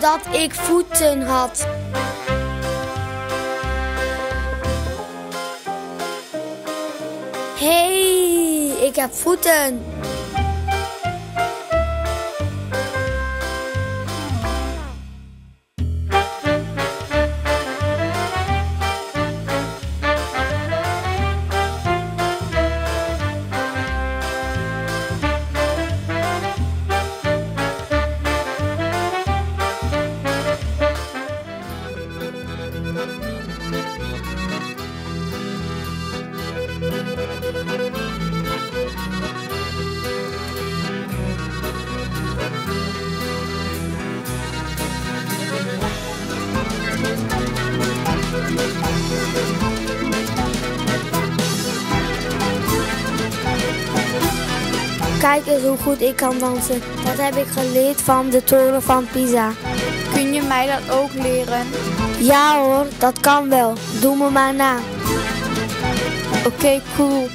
dat ik voeten had. hey, ik heb voeten. Kijk eens hoe goed ik kan dansen. Dat heb ik geleerd van de toren van Pisa. Kun je mij dat ook leren? Ja hoor, dat kan wel. Doe me maar na. Oké, cool.